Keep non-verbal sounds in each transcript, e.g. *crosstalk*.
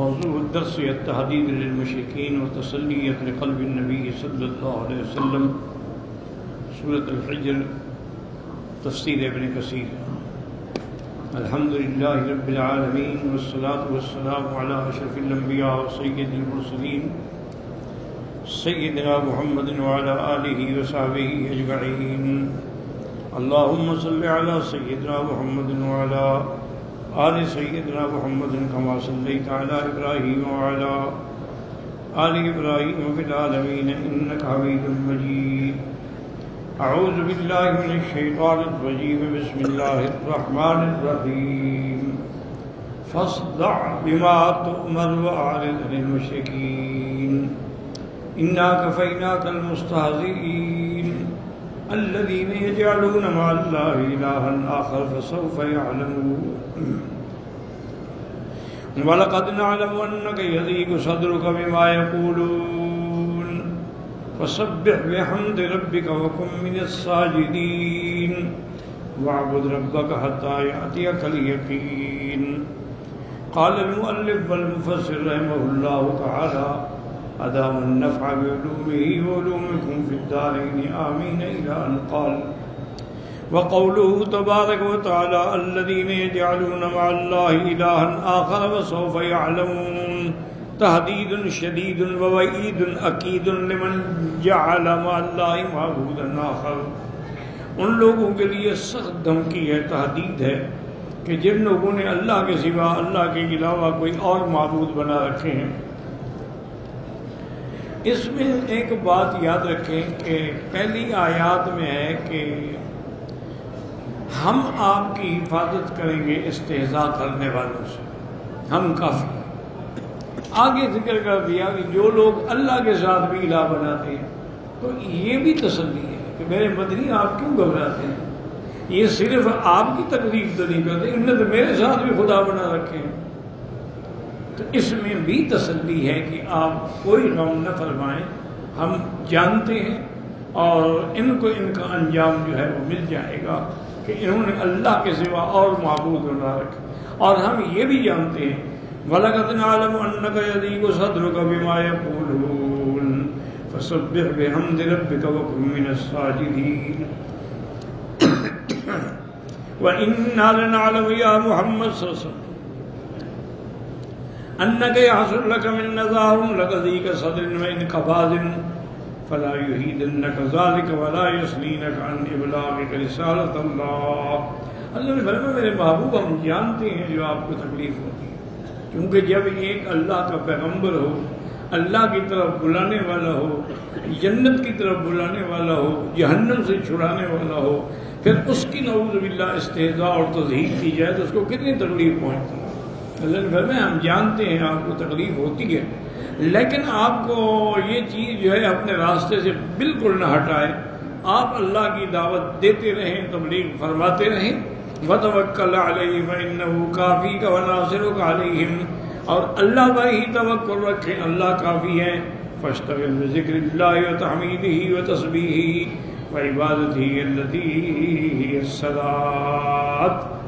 موضوع الدرس التحديد للمشركين وتسلية لقلب النبي صلى الله عليه وسلم. سورة الحجر، تفسير ابن كثير. الحمد لله رب العالمين والصلاة والسلام على أشرف الأنبياء وسيد المرسلين سيدنا محمد وعلى آله وصحبه أجمعين. اللهم صل على سيدنا محمد وعلى آل سيدنا محمد كما صليت على إبراهيم وعلى آل إبراهيم في العالمين إنك حميد مجيد أعوذ بالله من الشيطان الرجيم بسم الله الرحمن الرحيم فاصدع بما تؤمر وأعرض عن المشركين إنا كفيناك المستهزئين الذين يجعلون مع الله إلها آخر فسوف يعلمون. ولقد نعلم أنك يضيق صدرك بما يقولون. فسبح بحمد ربك وكن من الساجدين. واعبد ربك حتى يأتيك اليقين. قال المؤلف والمفسر رحمه الله تعالى أدام النفع بعلومه وعلومكم في الدارين. آمين. إلى أن قال. وقوله تبارك وتعالى الذين يجعلون مع الله إلها آخر وسوف يعلمون. تهديد شديد ووئيد أكيد لمن جعل مع الله معبودا آخر. ان لوگوں کے لیے سخت دھمکی ہے تحدید ہے کہ جن لوگوں نے اللہ کے سوا اللہ کے علاوہ کوئی اور معبود بنا رکھے ہیں۔ اس میں ایک بات یاد رکھیں کہ پہلی آیات میں ہے کہ ہم آپ کی حفاظت کریں گے استحضاء کرنے والوں سے۔ ہم کافی آگے ذکر کر دیا کہ جو لوگ اللہ کے ساتھ بھی الہ بناتے ہیں، تو یہ بھی تسلی ہے کہ میرے مدنی آپ کیوں گھبراتے ہیں؟ یہ صرف آپ کی تکلیف تو نہیں کرتے، انہوں نے تو میرے ساتھ بھی خدا بنا رکھے ہیں۔ تو اس میں بھی تسلی ہے کہ آپ کوئی غم نہ فرمائیں، ہم جانتے ہیں اور ان کو ان کا انجام جو ہے وہ مل جائے گا کہ انہوں نے اللہ کے سوا اور معبود بنا رکھے۔ اور ہم یہ بھی جانتے ہیں، وَلَقَدْ نَعْلَمُ أَنَّكَ يَضِيقُ صَدْرُكَ بِمَا يَقُولُونَ فَسَبِّحْ بِحَمْدِ رَبِّكَ وَكُن مِّنَ السَّاجِدِينَ *coughs* وَإِنَّا لَنَعْلَمُ يَا مُحَمَّدْ صَلَّى اللَّهُ عَلَيْهِ أنك يحصل لك من نظار لقضيك صدر وإن كفاز فلا يهيدنك ذلك ولا يسلينك عن إبلاغك رسالة الله. اللہ نے فرمایا، میرے محبوب، ہم جانتے ہیں جو آپ کو تکلیف ہوتی ہے. کیونکہ جب ایک اللہ کا پیغمبر ہو، اللہ کی طرف بلانے والا ہو، جنت کی طرف بلانے والا ہو، جہنم سے چھڑانے والا ہو، پھر اس کی نعوذ باللہ استحضاء اور تضحیق کی جائے تو اس کو کتنی تکلیف پہنچتی ہے اللہ گھر میں ہم جانتے ہیں، آپ کو تکلیف ہوتی ہے۔ لیکن آپ کو یہ چیز جو ہے اپنے راستے سے بالکل نہ ہٹائے۔ آپ اللہ کی دعوت دیتے رہیں، تبلیغ فرماتے رہیں۔ وَتَوَكَّلَ عَلَيْهِ فَإِنَّهُ كَافِيكَ وَنَاصِرُكَ عَلَيْهِمْ۔ اور اللہ پر ہی توکل رکھیں اللہ کافی ہے فَاشْتَغِلْ بِذِكْرِ اللَّهِ وَتَحْمِيدِهِ وَتَسْبِيحِهِ وَعِبَادَتِهِ الَّتِي هِيَ الصَّلَاةُ۔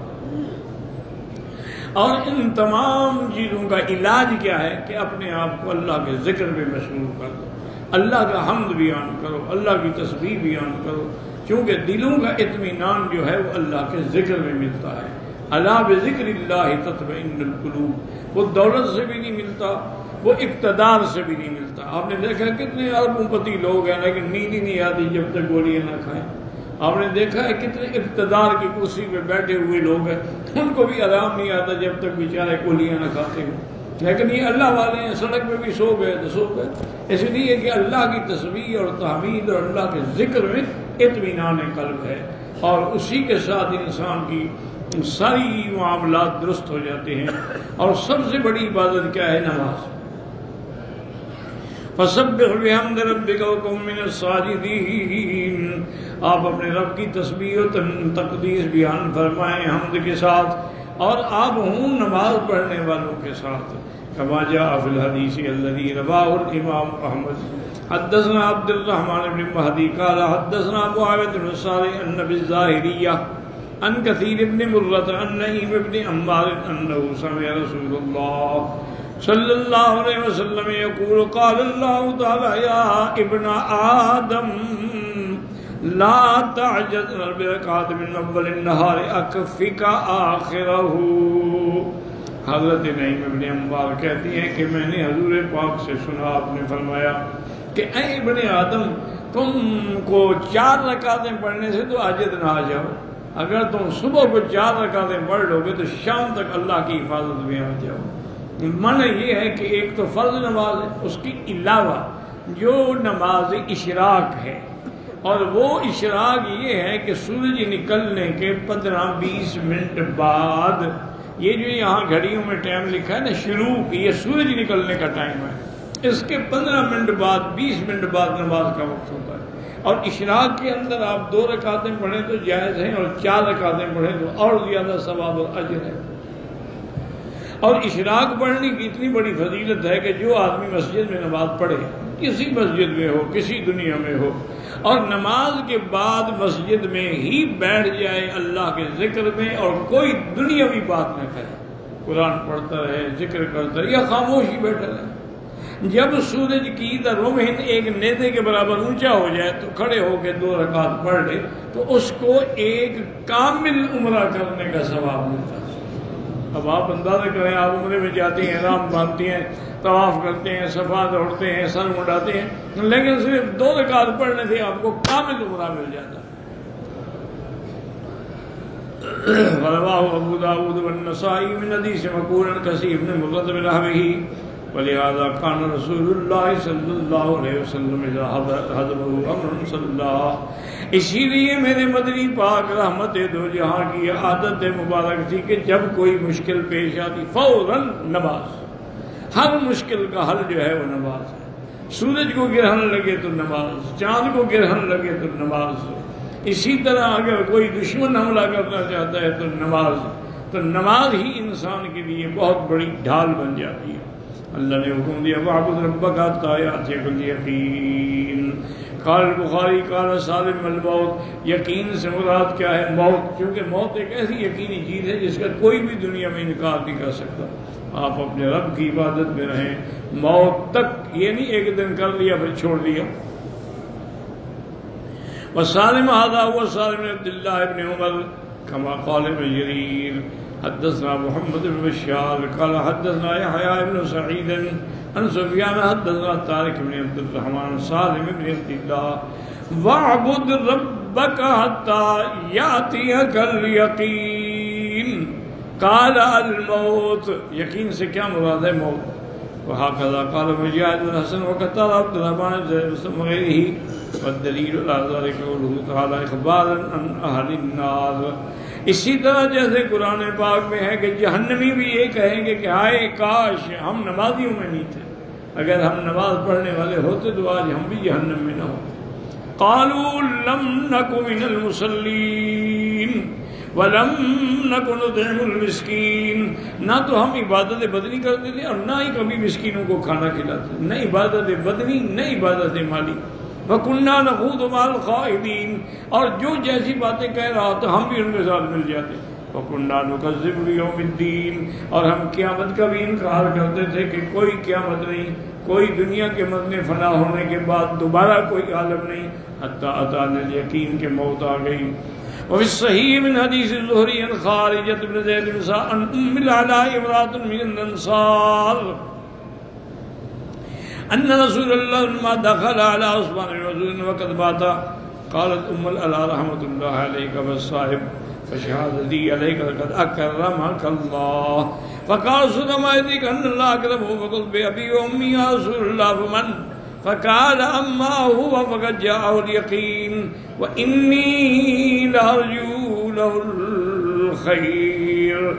اور ان تمام چیزوں کا علاج کیا ہے کہ اپنے آپ کو اللہ کے ذکر میں مشغول کر دو۔ اللہ کا حمد بیان کرو، اللہ کی تصویر بیان کرو۔ کیونکہ دلوں کا اطمینان جو ہے وہ اللہ کے ذکر میں ملتا ہے۔ اللہ بذکر اللہ تطمئن القلوب۔ وہ دولت سے بھی نہیں ملتا، وہ اقتدار سے بھی نہیں ملتا۔ آپ نے دیکھا کتنے اربوں پتی لوگ ہیں لیکن نیند ہی نہیں آتی جب تک گولیاں نہ کھائیں۔ آپ نے دیکھا ہے کتنے اقتدار کی کرسی پہ بیٹھے ہوئے لوگ ہیں۔ ان کو بھی آرام نہیں آتا جب تک بیچارے گولیاں نہ کھاتے ہوں۔ لیکن یہ اللہ والے ہیں، سڑک پہ بھی سو گئے تو سو گئے۔ اس لیے کہ اللہ کی تصویر اور تحمید اور اللہ کے ذکر میں اطمینان قلب ہے۔ اور اسی کے ساتھ انسان کی ساری معاملات درست ہو جاتے ہیں۔ اور سب سے بڑی عبادت کیا ہے؟ نماز۔ فَسَبِّحْ بِحَمْدِ رَبِّكَ وَكُن مِّنَ الصَّاجِدِينَ آپ اپنے رب کی تسبیح و تقدیس بیان فرمائیں حمد کے ساتھ اور آپ ہوں نماز پڑھنے والوں کے ساتھ۔ كما جاء في الحديث الذي رواه الإمام أحمد حدثنا عبد الرحمن بن مهدي قال حدثنا معاوية بن صالح أن بالظاهرية عن كثير بن مرة عن نعيم بن أمار أنه سمع رسول الله صلی اللہ علیہ وسلم یقول، قال اللہ تعالی، یا ابن آدم، لا تعجز برکات من اول النهار اکفک آخرہ حضرت نعیم ابن امبار کہتی ہیں کہ میں نے حضور پاک سے سنا، آپ نے فرمایا کہ اے ابن آدم، تم کو چار رکعتیں پڑھنے سے تو عاجز نہ آ جاؤ۔ اگر تم صبح کو چار رکعتیں پڑھ لو گے تو شام تک اللہ کی حفاظت میں آ جاؤ۔ من یہ ہے کہ ایک تو فرض نماز ہے، اس کی علاوہ جو نماز اشراق ہے۔ اور وہ اشراق یہ ہے کہ سورج نکلنے کے پندرہ بیس منٹ بعد، یہ جو یہاں گھڑیوں میں ٹائم لکھا ہے نا، شروع یہ سورج نکلنے کا ٹائم ہے۔ اس کے پندرہ منٹ بعد، بیس منٹ بعد نماز کا وقت ہوتا ہے۔ اور اشراق کے اندر آپ دو رکعتیں پڑھیں تو جائز ہیں اور چار رکعتیں پڑھیں تو اور زیادہ ثواب اور اجر ہے۔ اور اشراق پڑھنے کی اتنی بڑی فضیلت ہے کہ جو آدمی مسجد میں نماز پڑھے، کسی مسجد میں ہو، کسی دنیا میں ہو، اور نماز کے بعد مسجد میں ہی بیٹھ جائے اللہ کے ذکر میں اور کوئی دنیاوی بات نہ کرے۔ قرآن پڑھتا رہے، ذکر کرتا رہے، یا خاموشی بیٹھا رہے۔ جب سورج کی رومہن ایک نیزے کے برابر اونچا ہو جائے تو کھڑے ہو کے دو رکعت پڑھ لے، تو اس کو ایک کامل عمرہ کرنے کا ثواب ملتا ہے۔ اب آپ اندازہ کریں، آپ عمرے میں جاتے ہیں رام باندھتے ہیں، طواف کرتے ہیں، صفا دوڑتے ہیں، سر مڈاتے ہیں، لیکن صرف دو رکعت پڑھنے سے آپ کو کامل عمرہ مل جاتا ہے۔ ابو داود والنسائی من حدیث مقول کثیر بن مغضب رحمه ولهذا كان رسول الله صلی اللہ علیہ وسلم اذا حضره امر صلی اللہ اسی لیے میرے مدنی پاک رحمت دو جہاں کی عادت مبارک تھی کہ جب کوئی مشکل پیش آتی، فوراً نماز۔ ہر مشکل کا حل جو ہے وہ نماز ہے۔ سورج کو گرہن لگے تو نماز، چاند کو گرہن لگے تو نماز۔ اسی طرح اگر کوئی دشمن حملہ کرنا چاہتا ہے تو نماز۔ تو نماز ہی انسان کے لیے بہت بڑی ڈھال بن جاتی ہے۔ اللہ نے حکم دیا وعبد ربک حتی قال البخاری قال سالم الموت یقین سے مراد کیا ہے؟ موت. کیونکہ موت ایک ایسی یقینی چیز ہے جس کا کوئی بھی دنیا میں انکار نہیں کر سکتا۔ آپ اپنے رب کی عبادت میں رہیں۔ موت تک یہ نہیں ایک دن کر لیا، پھر چھوڑ دیا۔ وسالم هذا هو سالم عبد الله ابن عمر كما قال ابن جرير حدثنا محمد بن بشار، قال حدثنا يحيى بن سعيد، عن سفيان، حدثنا طارق بن عبد الرحمن صالح بن عبد الله. واعبد ربك حتى ياتيك اليقين. قال الموت. يقين سے کیا مراد ہے موت؟ وهكذا قال مجاهد بن حسن وقتال عبد الرحمن بن غيره والدليل على ذلك قوله تعالى اخبارا عن اهل النار. اسی طرح جیسے قرآن پاک میں ہے کہ جہنمی بھی یہ کہیں گے کہ آئے کاش ہم نمازیوں میں نہیں تھے۔ اگر ہم نماز پڑھنے والے ہوتے تو آج ہم بھی جہنم میں نہ ہوتے۔ قالوا لم نکو من المسلین ولم نکو نطعم المسکین۔ نہ تو ہم عبادت بدنی کرتے تھے اور نہ ہی کبھی مسکینوں کو کھانا کھلاتے نہ عبادت بدنی، نہ عبادت مالی۔ وکنہ نخود مال خواہدین اور جو جیسی باتیں کہہ رہا تھا، ہم بھی ان کے ساتھ مل جاتے۔ وکنہ نکذب بیوم الدین اور ہم قیامت کا بھی انکار کرتے تھے کہ کوئی قیامت نہیں، کوئی دنیا کے مرنے فنا ہونے کے بعد دوبارہ کوئی عالم نہیں، حتی اتانا یقین کے موت آ گئی۔ وفي الصحيح من حديث الزهري عن خارجة بن زيد بن سعد عن أم العلاء امرأة من الأنصار أن رسول الله لما دخل على أصبع رسول وقد بات. قالت أم الألا رحمة الله عليك فالصاحب فشهادتي عليك لقد أكرمك الله. فقال رسول ما يدريك أن الله أكرمه فقلت بأبي وأمي يا رسول الله فمن؟ فقال أما هو فقد جاءه اليقين وإني لأرجو له الخير.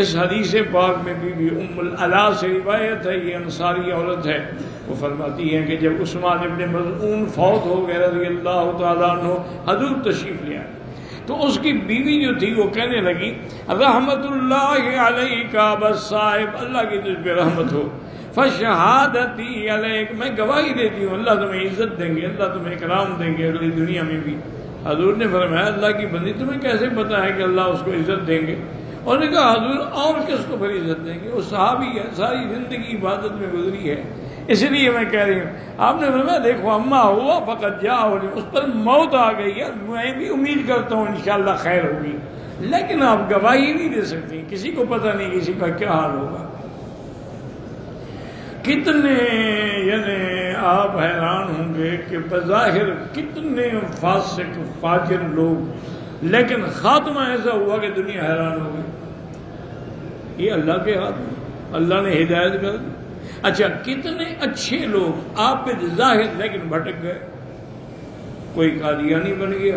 اس حدیث پاک میں بی بی ام العلا سے روایت ہے، یہ انصاری عورت ہے۔ وہ فرماتی ہیں کہ جب عثمان ابن مضعون فوت ہو گئے، رضی اللہ تعالیٰ عنہ حضور تشریف لیا تو اس کی بیوی جو تھی، وہ کہنے لگی، رحمت اللہ علیہ کا بس صاحب، اللہ کی تجھ پہ رحمت ہو۔ فشہادتی علیک، میں گواہی دیتی ہوں، اللہ تمہیں عزت دیں گے، اللہ تمہیں اکرام دیں گے اگلی دنیا میں بھی۔ حضور نے فرمایا، اللہ کی بندی، تمہیں کیسے پتا ہے کہ اللہ اس کو عزت دیں گے؟ اور نے کہا، حضور، اور کس کو پھر عزت دیں گے؟ وہ صحابی ہے ساری زندگی عبادت میں گزری ہے اس لیے میں کہہ رہی ہوں، آپ نے فرمایا، دیکھو، اما ہوا، فقط جا ہو اس پر موت آ گئی ہے۔ میں بھی امید کرتا ہوں انشاءاللہ خیر ہوگی، لیکن آپ گواہی نہیں دے سکتی کسی کو پتہ نہیں کسی کا کیا حال ہوگا۔ کتنے یعنی آپ حیران ہوں گے کہ بظاہر کتنے فاسق، فاجر لوگ لیکن خاتمہ ایسا ہوا کہ دنیا حیران ہو گئی۔ یہ اللہ کے ہاتھ میں۔ اللہ نے ہدایت کر دی۔ اچھا کتنے اچھے لوگ آپ پہ ظاہر لیکن بھٹک گئے۔ کوئی قادیانی بن گیا،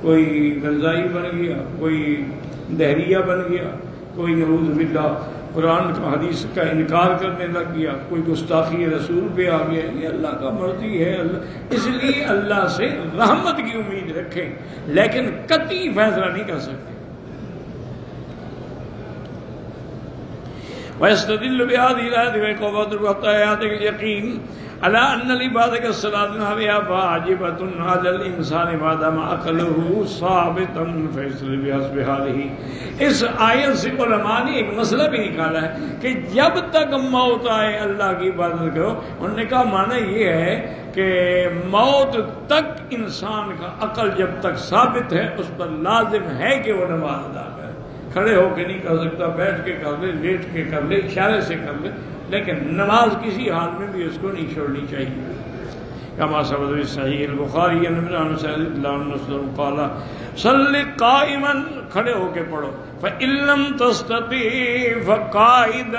کوئی غزائی بن گیا، کوئی دہریہ بن گیا، کوئی نعوذ باللہ۔ قرآن کا حدیث کا انکار کرنے لگ گیا کوئی گستاخی رسول پہ آ گیا، یہ اللہ کا مرضی ہے، اللہ اس لیے اللہ سے رحمت کی امید رکھیں، لیکن قطعی فیصلہ نہیں کر سکتے۔ ویسد بهذه الآية وقوة الوقتيات اليقين على أن لبادك الصلاة هذه على الإنسان بعد ما أقله ثابتا فيصل بحسب هذه اس آیت سے علماء نے ایک مسئلہ بھی نکالا ہے کہ جب تک موت آئے اللہ کی عبادت کرو، انہوں نے کہا معنی یہ ہے کہ موت تک انسان کا عقل جب تک ثابت ہے، اس پر لازم ہے کہ وہ نماز ادا کرے۔ کھڑے ہو کے نہیں کر سکتا، بیٹھ کے کر لے، لیٹ کے کر لے، اشارے سے کر لے۔ لیکن نماز کسی حال میں بھی اس کو نہیں چھوڑنی چاہیے۔ کما سبد صحیح البخاری عمران صلی قال صلی قائما، کھڑے ہو کے پڑھو۔ فعلم تستطیع فقائدا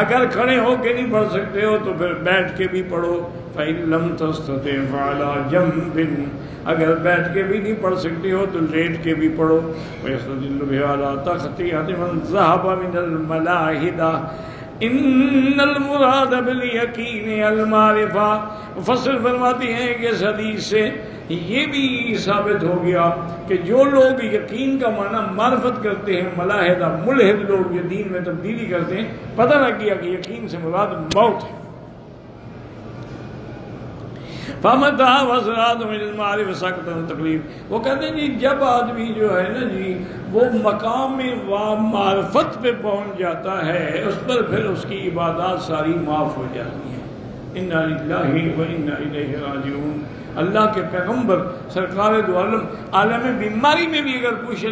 اگر کھڑے ہو کے نہیں پڑھ سکتے ہو تو پھر بیٹھ کے بھی پڑھو۔ فعلم تستطیع فعلا جنب، اگر بیٹھ کے بھی نہیں پڑھ سکتے ہو تو لیٹ کے بھی پڑھو۔ ویسدل بہالا تختیت من ذہب من الملاحدہ ان المراد بالیقین المعرفہ فصل فرماتی ہیں کہ اس حدیث سے یہ بھی ثابت ہو گیا کہ جو لوگ یقین کا معنی معرفت کرتے ہیں، ملاحدہ، ملحد لوگ یہ دین میں تبدیلی کرتے ہیں، پتہ لگ گیا کہ یقین سے مراد موت ہے۔ فامتا وسرات معرف سخت تکلیف وہ کہتے ہیں جی جب آدمی جو ہے نا جی وہ مقام و معرفت پہ پہنچ جاتا ہے، اس پر پھر اس کی عبادات ساری معاف ہو جاتی ہیں۔ انا للہ و انا الیہ راجعون۔ اللہ کے پیغمبر، سرکار دو عالم عالم بیماری میں بھی اگر پوچھ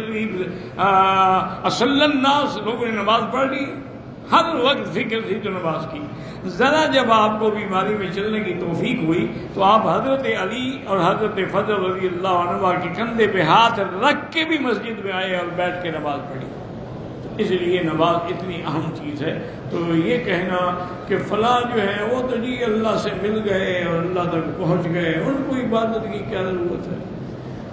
اصل الناس لوگوں نے نماز پڑھ لی ہر وقت فکر تھی تو نماز کی۔ ذرا جب آپ کو بیماری میں چلنے کی توفیق ہوئی، تو آپ حضرت علی اور حضرت فضل رضی اللہ عنہ کے کندھے پہ ہاتھ رکھ کے بھی مسجد میں آئے اور بیٹھ کے نماز پڑھی۔ اس لیے نماز اتنی اہم چیز ہے۔ تو یہ کہنا کہ فلاں جو ہے، وہ تو جی اللہ سے مل گئے اور اللہ تک پہنچ گئے، ان کو عبادت کی کیا ضرورت ہے؟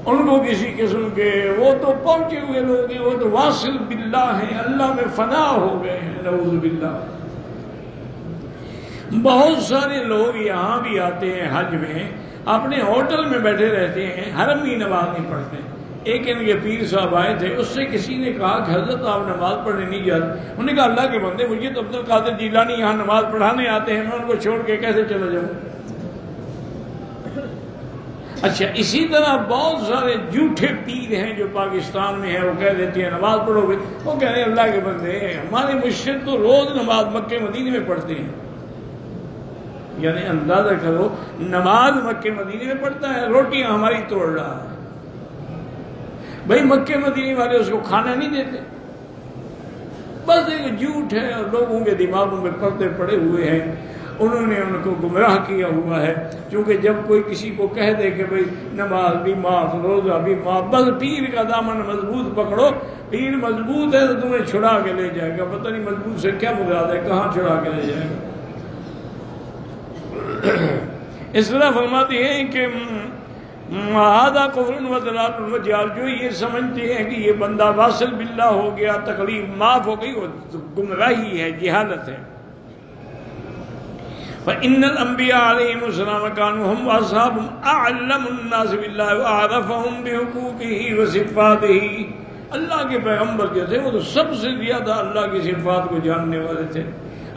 ان کو کسی قسم کے، وہ تو پہنچے ہوئے لوگ ہیں، وہ تو واصل باللہ ہیں، اللہ میں فنا ہو گئے ہیں، نعوذ باللہ۔ بہت سارے لوگ یہاں بھی آتے ہیں حج میں، اپنے ہوٹل میں بیٹھے رہتے ہیں حرم بھی نماز نہیں پڑھتے۔ ایک ان کے پیر صاحب آئے تھے، اس سے کسی نے کہا کہ حضرت آپ نماز پڑھنے نہیں جاتے۔ انہوں نے کہا اللہ کے بندے، مجھے تو عبد القادر جیلانی یہاں نماز پڑھانے آتے ہیں، میں ان کو چھوڑ کے کیسے چلا جاؤں؟ اچھا اسی طرح بہت سارے جھوٹے پیر ہیں جو پاکستان میں ہیں، وہ کہہ دیتے ہیں، نماز پڑھو گے۔ وہ کہہ رہے ہیں، اللہ کے بندے، ہمارے مشرق تو روز نماز مکے مدینے میں پڑھتے ہیں۔ یعنی اندازہ کرو، نماز مکے مدینے میں پڑھتا ہے روٹیاں ہماری توڑ رہا ہے۔ بھائی مکے مدینے والے اس کو کھانا نہیں دیتے۔ بس ایک جھوٹ ہے، اور لوگوں کے دماغوں میں پردے پڑے ہوئے ہیں۔ انہوں نے ان کو گمراہ کیا ہوا ہے کیونکہ جب کوئی کسی کو کہہ دے کہ بھائی نماز بھی معاف، روزہ بھی معاف، بس پیر کا دامن مضبوط پکڑو، پیر مضبوط ہے تو تمہیں چھڑا کے لے جائے گا، پتہ نہیں مضبوط سے کیا مراد ہے، کہاں چھڑا کے لے جائے گا۔ *clears throat* اس طرح فرماتی ہیں کہ مہادا قفرن و دلال و جو یہ سمجھتے ہیں کہ یہ بندہ واصل باللہ ہو گیا تکلیف معاف ہو گئی، وہ گمراہی ہے، جہالت ہے۔ فإن الأنبياء عليهم السلام كانوا هم وأصحابهم أعلم الناس بالله وأعرفهم بحقوقه وصفاته اللہ کے پیغمبر جو تھے وہ تو سب سے زیادہ اللہ کی صفات کو جاننے والے تھے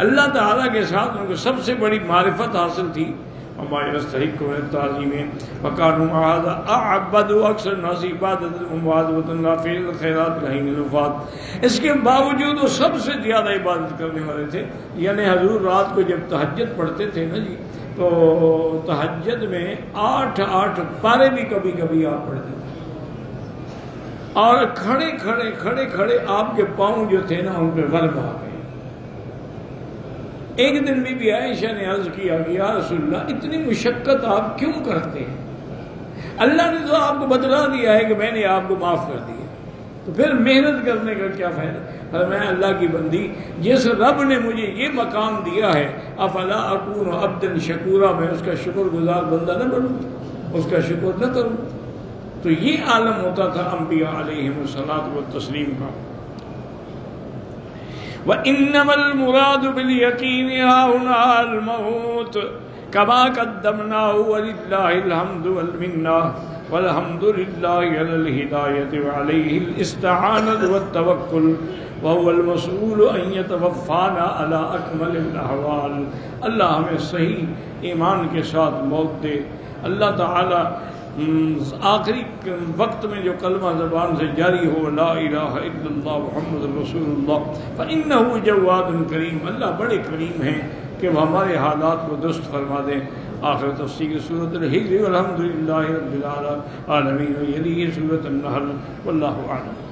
اللہ تعالیٰ کے ساتھ ان کو سب سے بڑی معرفت حاصل تھی وما يستحق من التعظيم فكانوا هذا أعبد أكثر الناس عبادة ومواظبة الله الخيرات لحين الوفات اس کے باوجود وہ سب سے زیادہ عبادت کرنے والے تھے۔ یعنی حضور رات کو جب تہجد پڑھتے تھے نا جی تو تہجد میں آٹھ آٹھ پارے بھی کبھی کبھی آپ پڑھتے تھے۔ اور کھڑے کھڑے کھڑے کھڑے آپ کے پاؤں جو تھے نا، ان پہ غلب آ گئے ایک دن بھی بھی عائشہ نے عرض کیا کہ یا رسول اللہ، اتنی مشقت آپ کیوں کرتے ہیں؟ اللہ نے تو آپ کو بتلا دیا ہے کہ میں نے آپ کو معاف کر دیا۔ تو پھر محنت کرنے کا کیا فائدہ؟ اور میں اللہ کی بندی، جس رب نے مجھے یہ مقام دیا ہے، افلا اکون عبدن شکورا، میں اس کا شکر گزار بندہ نہ بنوں، اس کا شکر نہ کروں۔ تو یہ عالم ہوتا تھا انبیاء علیہ السلام و تسلیم کا۔ وإنما المراد باليقين هنا الموت كما قدمناه ولله الحمد والمنة والحمد لله على الهداية وعليه الاستعانة والتوكل وهو المسؤول أن يتوفانا على أكمل الأحوال اللہ ہمیں صحیح ایمان کے ساتھ موت دے اللہ تعالی آخری وقت میں جو کلمہ زبان سے جاری ہو، لا الہ الا اللہ محمد رسول اللہ فإنه جواد کریم، اللہ بڑے کریم ہیں کہ وہ ہمارے حالات کو درست فرما دیں۔ آخر تفسیر صورت الحجر، والحمدللہ رب العالمین و یلی صورت النحل، واللہ عالم